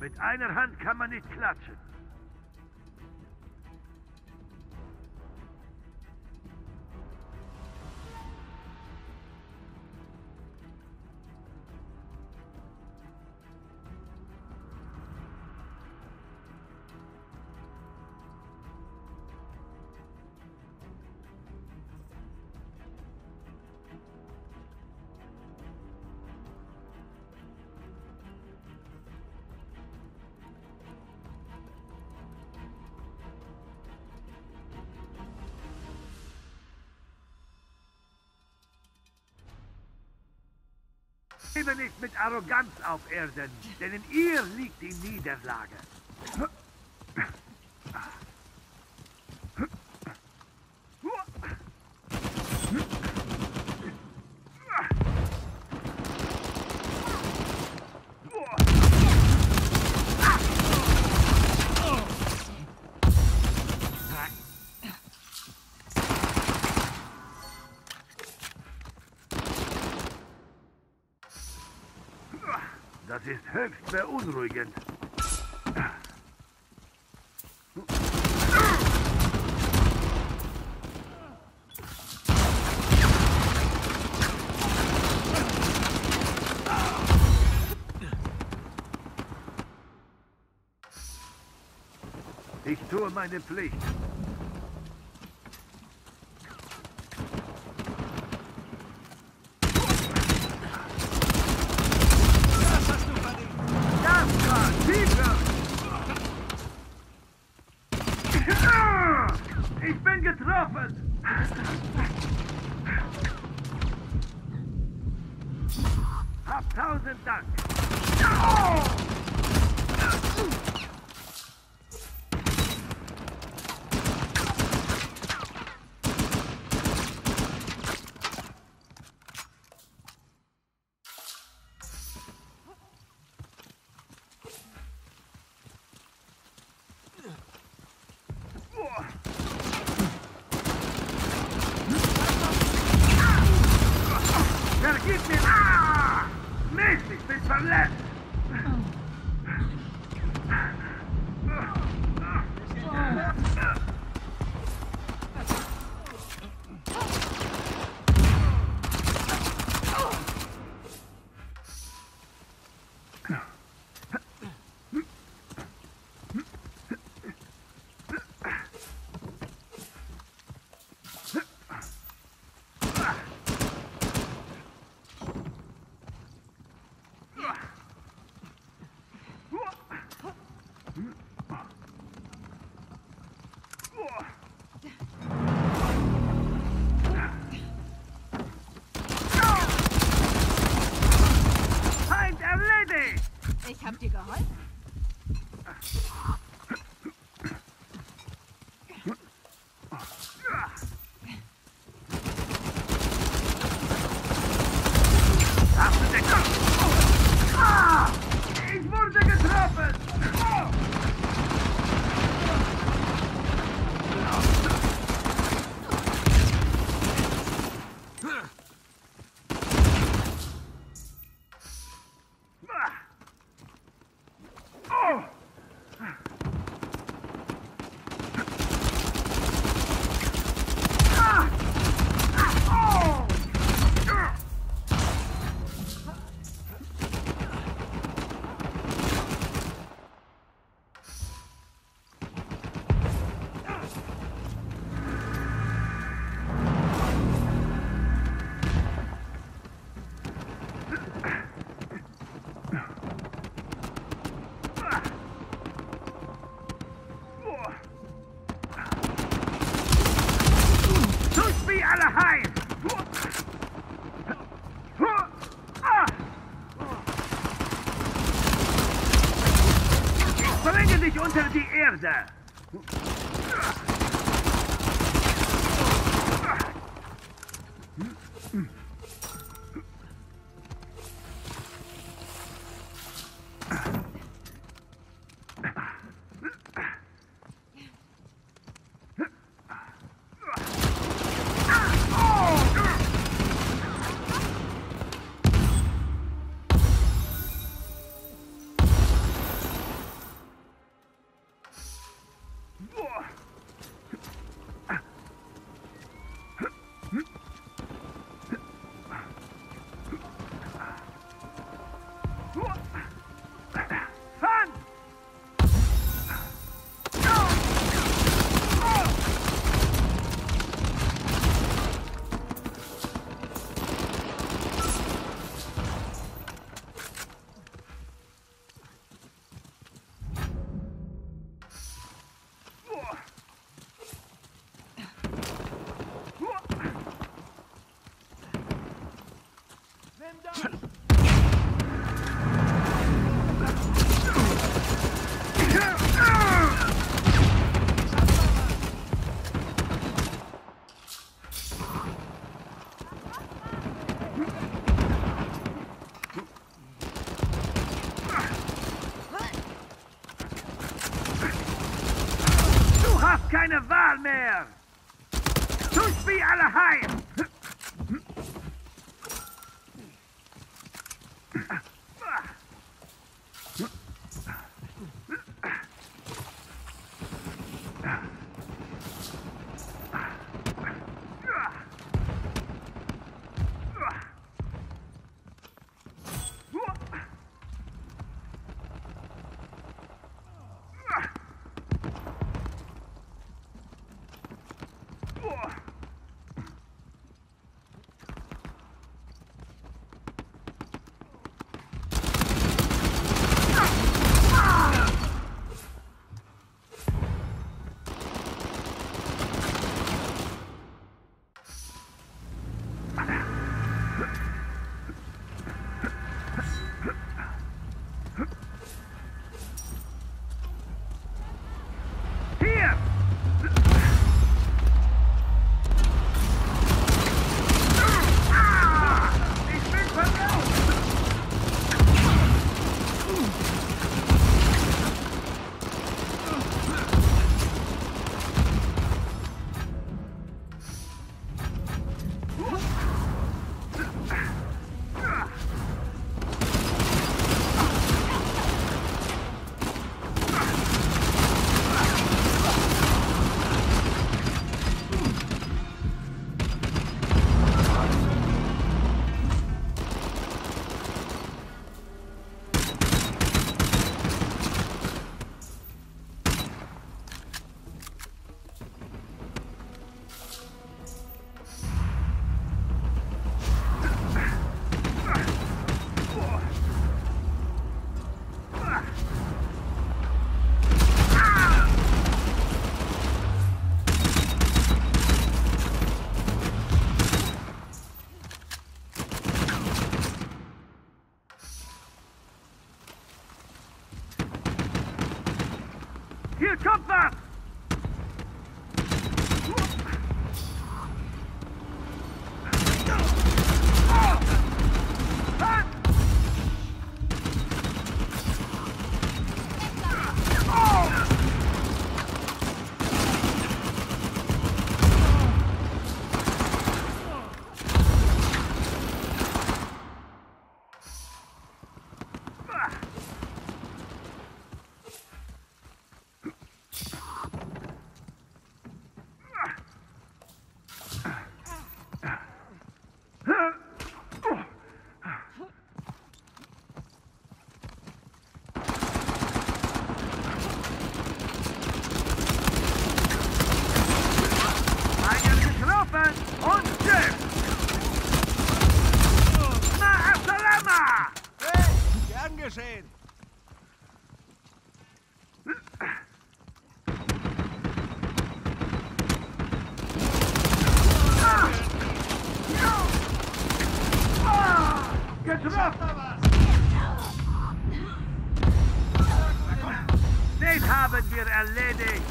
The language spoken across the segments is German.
Mit einer Hand kann man nicht klatschen. Lebe nicht mit Arroganz auf Erden, denn in ihr liegt die Niederlage. Das ist höchst beunruhigend. Ich tue meine Pflicht. 嗯。Stand down! Here, Hier, Kupfer! Geschehen. Den haben wir erledigt!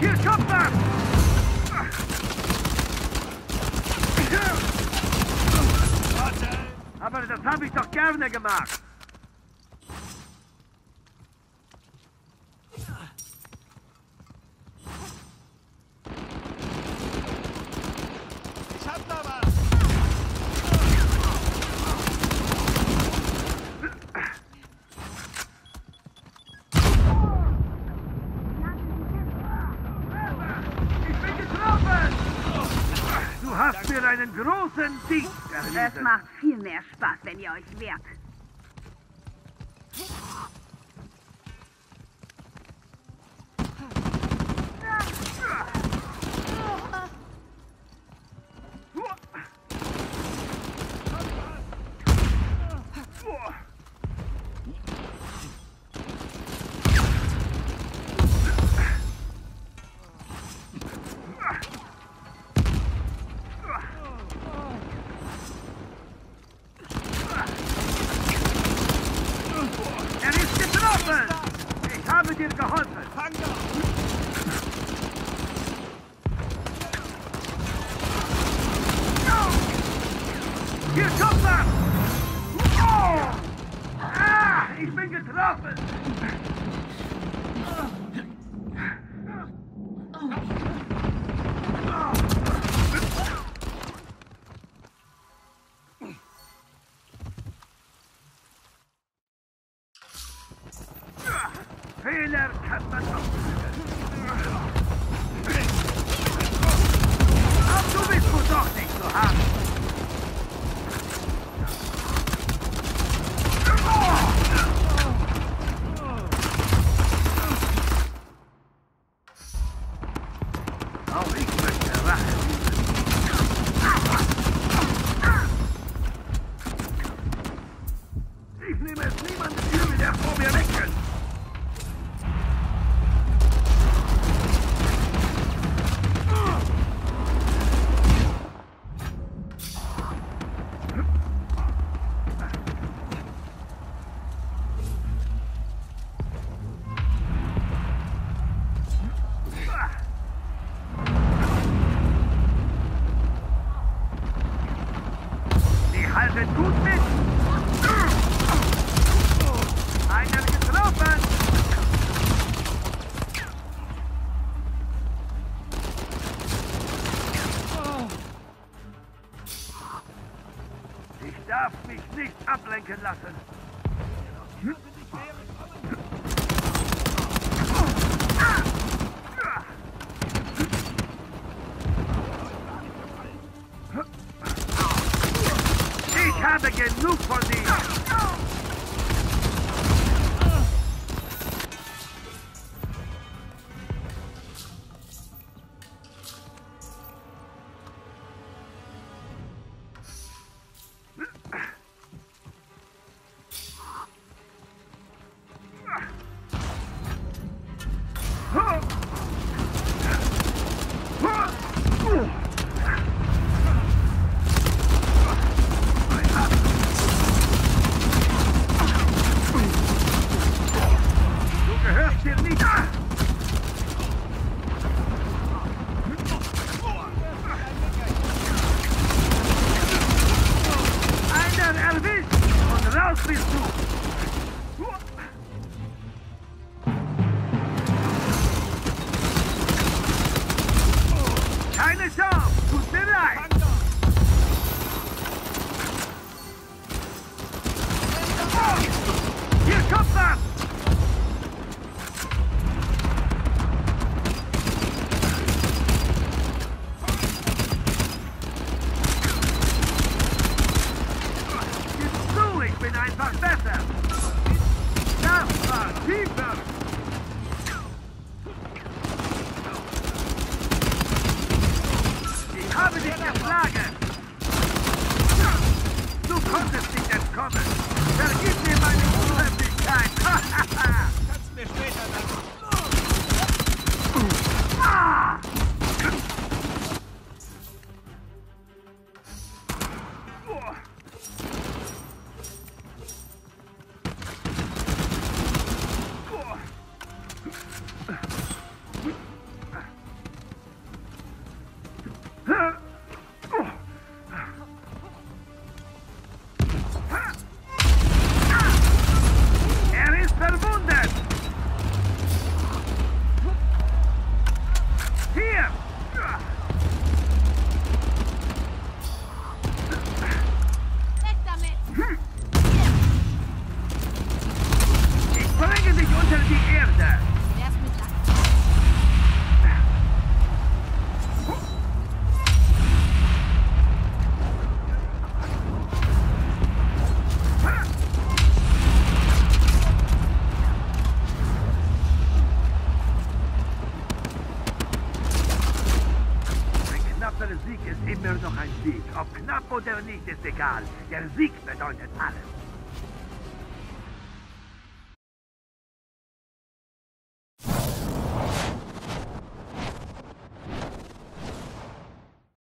Hier kommt! Habe ich doch gerne gemacht! Du hast mir einen großen Dienst Es erwiesen. macht viel mehr Spaß, wenn ihr euch wehrt. I'll eat the. Marschiert gut mit. Einheitliches Laufen. Ich darf mich nicht ablenken lassen. again, look for the habe dich geschlagen! Du konntest nicht entkommen! Vergib oder nicht, ist egal. Der Sieg bedeutet alles.